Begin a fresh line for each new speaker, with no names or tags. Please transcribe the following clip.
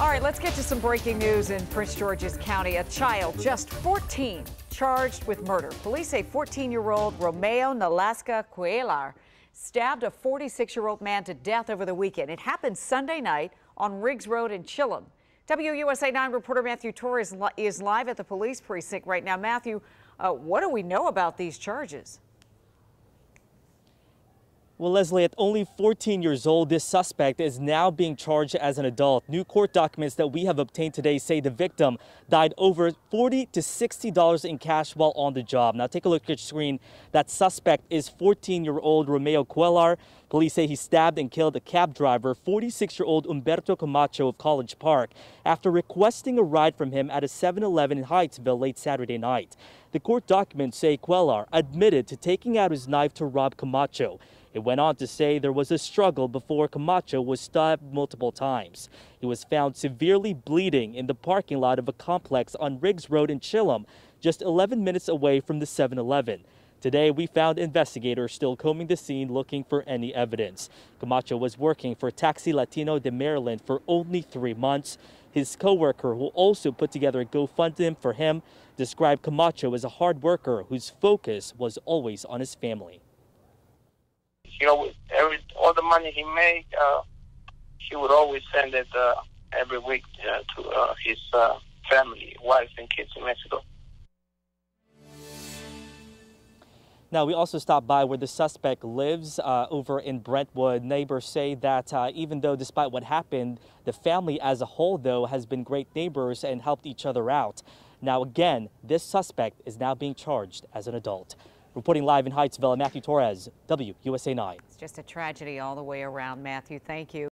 All right, let's get to some breaking news in Prince George's County. A child, just 14, charged with murder. Police say 14-year-old Romeo Nolasco Cuellar stabbed a 46-year-old man to death over the weekend. It happened Sunday night on Riggs Road in Chillum. WUSA 9 reporter Matthew Torres is live at the police precinct right now. Matthew, uh, what do we know about these charges?
Well, Leslie, at only 14 years old, this suspect is now being charged as an adult. New court documents that we have obtained today say the victim died over 40 to $60 in cash while on the job. Now, take a look at your screen. That suspect is 14-year-old Romeo Cuellar. Police say he stabbed and killed a cab driver, 46-year-old Humberto Camacho of College Park, after requesting a ride from him at a 7-Eleven in Hyattsville late Saturday night. The court documents say Cuellar admitted to taking out his knife to rob Camacho. It went on to say there was a struggle before Camacho was stabbed multiple times. He was found severely bleeding in the parking lot of a complex on Riggs Road in Chillum, just 11 minutes away from the 7-Eleven. Today, we found investigators still combing the scene looking for any evidence. Camacho was working for Taxi Latino de Maryland for only three months. His co-worker, who also put together a GoFundMe for him, described Camacho as a hard worker whose focus was always on his family
you know, every all the money he made, uh, he would always send it uh, every week uh, to uh, his uh, family, wife, and kids in Mexico.
Now, we also stopped by where the suspect lives uh, over in Brentwood. Neighbors say that uh, even though, despite what happened, the family as a whole, though, has been great neighbors and helped each other out. Now, again, this suspect is now being charged as an adult. Reporting live in Hyattsville, Matthew Torres, WUSA 9.
It's just a tragedy all the way around, Matthew. Thank you.